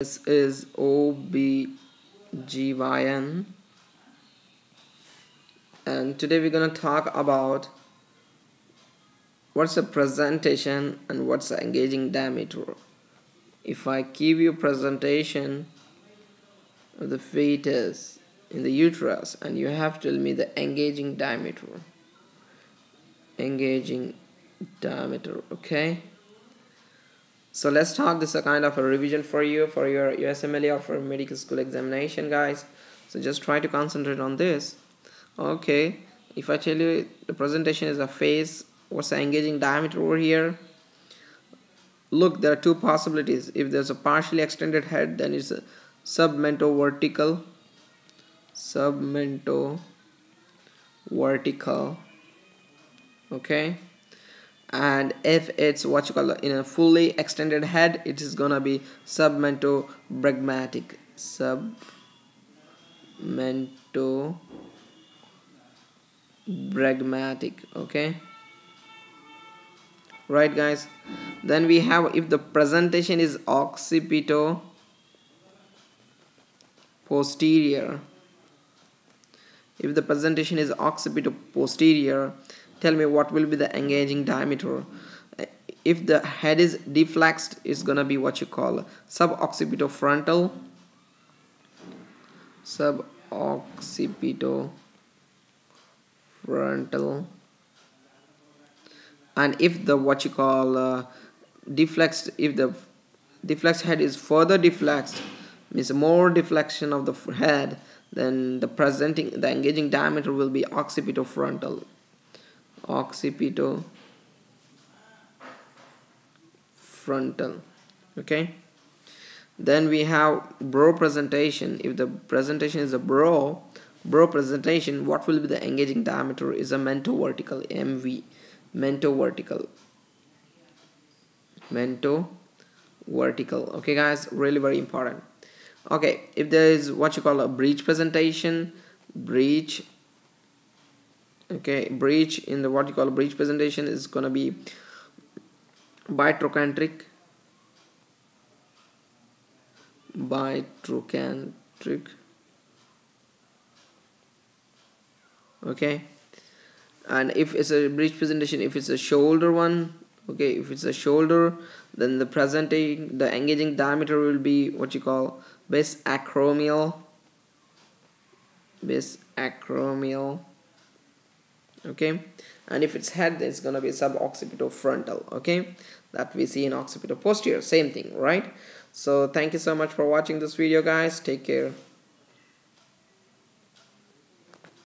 This is OBGYN and today we're going to talk about what's the presentation and what's the engaging diameter. If I give you presentation of the fetus in the uterus and you have to tell me the engaging diameter. Engaging diameter okay so let's talk. This is a kind of a revision for you for your USMLE or for medical school examination guys. So just try to concentrate on this. Okay. If I tell you the presentation is a face what's the engaging diameter over here? Look there are two possibilities. If there's a partially extended head then it's a submento vertical submento vertical okay and if it's what you call in a fully extended head it is gonna be submento bregmatic submento bregmatic okay? Right guys? Then we have if the presentation is occipito posterior if the presentation is occipito posterior tell me what will be the engaging diameter. If the head is deflexed it's gonna be what you call suboccipitofrontal. Suboccipito frontal and if the what you call uh, deflexed if the deflexed head is further deflexed means more deflection of the head then the presenting the engaging diameter will be occipitofrontal occipito frontal okay? Then we have brow presentation. If the presentation is a brow brow presentation what will be the engaging diameter is a mento vertical mv mento vertical mento vertical okay guys? Really very important. Okay if there is what you call a breech presentation breech okay breech in the what you call breech presentation is gonna be bitrochanteric bitrochanteric okay? And if it's a breech presentation if it's a shoulder one okay if it's a shoulder then the presenting the engaging diameter will be what you call bisacromial base acromial okay? And if it's head it's to be suboccipitofrontal. Okay? That we see in occipital posterior. Same thing right? So thank you so much for watching this video guys. Take care